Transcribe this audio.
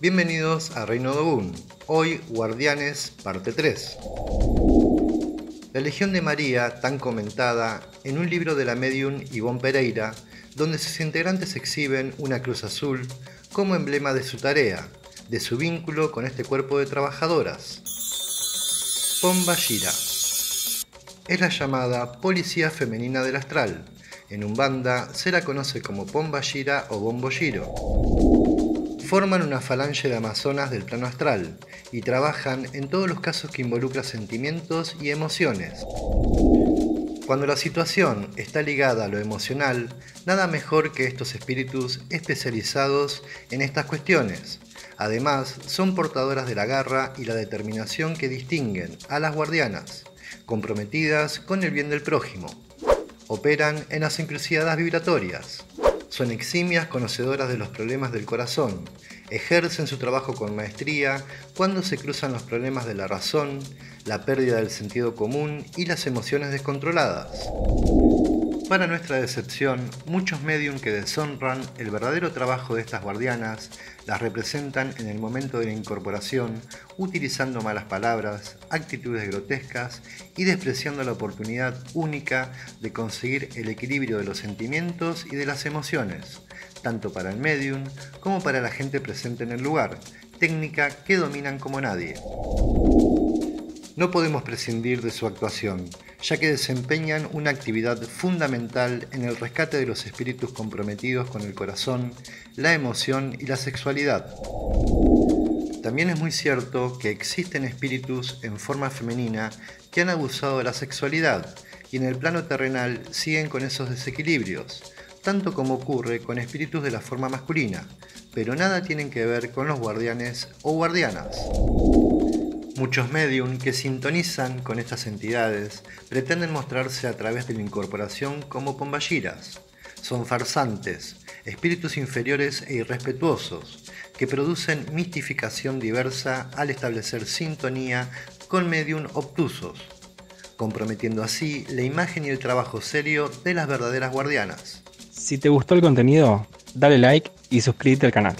Bienvenidos a Reino Dogun, hoy Guardianes, parte 3. La Legión de María, tan comentada, en un libro de la medium Ivonne Pereira, donde sus integrantes exhiben una cruz azul como emblema de su tarea, de su vínculo con este cuerpo de trabajadoras. Pomba Gira. Es la llamada Policía Femenina del Astral. En Umbanda se la conoce como Pomba Gira o Bombo Giro. Forman una falange de amazonas del plano astral y trabajan en todos los casos que involucran sentimientos y emociones. Cuando la situación está ligada a lo emocional, nada mejor que estos espíritus especializados en estas cuestiones. Además, son portadoras de la garra y la determinación que distinguen a las guardianas, comprometidas con el bien del prójimo. Operan en las encrucijadas vibratorias. Son eximias conocedoras de los problemas del corazón. Ejercen su trabajo con maestría cuando se cruzan los problemas de la razón, la pérdida del sentido común y las emociones descontroladas. Para nuestra decepción, muchos medium que deshonran el verdadero trabajo de estas guardianas las representan en el momento de la incorporación utilizando malas palabras, actitudes grotescas y despreciando la oportunidad única de conseguir el equilibrio de los sentimientos y de las emociones, tanto para el medium como para la gente presente en el lugar, técnica que dominan como nadie. No podemos prescindir de su actuación, ya que desempeñan una actividad fundamental en el rescate de los espíritus comprometidos con el corazón, la emoción y la sexualidad. También es muy cierto que existen espíritus en forma femenina que han abusado de la sexualidad y en el plano terrenal siguen con esos desequilibrios, tanto como ocurre con espíritus de la forma masculina, pero nada tienen que ver con los guardianes o guardianas. Muchos medium que sintonizan con estas entidades pretenden mostrarse a través de la incorporación como pomballiras. Son farsantes, espíritus inferiores e irrespetuosos, que producen mistificación diversa al establecer sintonía con medium obtusos, comprometiendo así la imagen y el trabajo serio de las verdaderas guardianas. Si te gustó el contenido, dale like y suscríbete al canal.